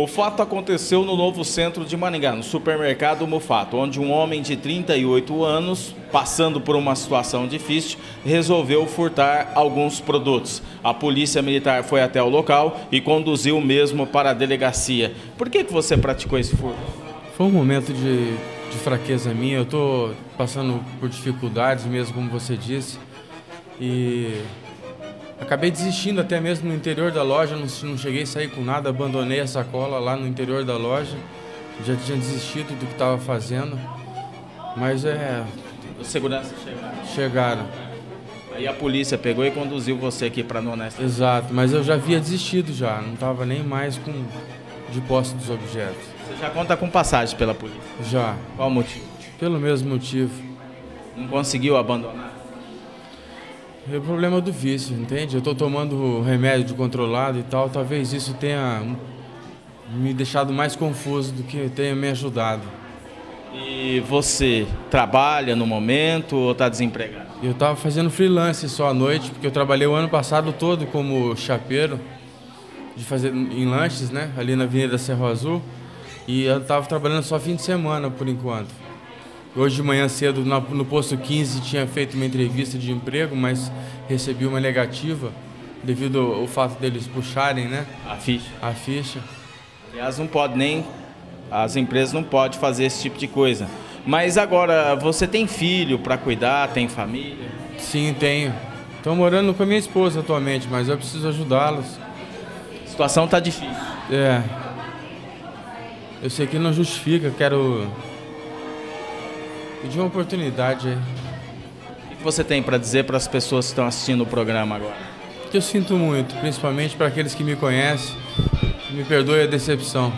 O fato aconteceu no novo centro de Maringá, no supermercado Mufato, onde um homem de 38 anos, passando por uma situação difícil, resolveu furtar alguns produtos. A polícia militar foi até o local e conduziu o mesmo para a delegacia. Por que, que você praticou esse furto? Foi um momento de, de fraqueza minha. Eu estou passando por dificuldades, mesmo como você disse. E Acabei desistindo até mesmo no interior da loja, não, não cheguei a sair com nada, abandonei a sacola lá no interior da loja. Já tinha desistido do que estava fazendo. Mas é. Os seguranças chegaram. Chegaram. Aí a polícia pegou e conduziu você aqui para a Honesta. Exato, mas eu já havia desistido já, não estava nem mais com de posse dos objetos. Você já conta com passagem pela polícia? Já. Qual o motivo? Pelo mesmo motivo. Não conseguiu abandonar? É o problema do vício, entende? Eu estou tomando remédio controlado e tal, talvez isso tenha me deixado mais confuso do que tenha me ajudado. E você trabalha no momento ou está desempregado? Eu estava fazendo freelance só à noite, porque eu trabalhei o ano passado todo como chapeiro, de fazer em lanches, né? Ali na Avenida Cerro Azul. E eu estava trabalhando só fim de semana por enquanto. Hoje de manhã cedo, no posto 15, tinha feito uma entrevista de emprego, mas recebi uma negativa devido ao fato deles puxarem, né? A ficha. A ficha. Aliás, não pode nem. As empresas não podem fazer esse tipo de coisa. Mas agora, você tem filho para cuidar, tem família? Sim, tenho. Estou morando com a minha esposa atualmente, mas eu preciso ajudá-los. A situação está difícil. É. Eu sei que não justifica, quero Pedir uma oportunidade. O que você tem para dizer para as pessoas que estão assistindo o programa agora? Que eu sinto muito, principalmente para aqueles que me conhecem. Me perdoe a decepção.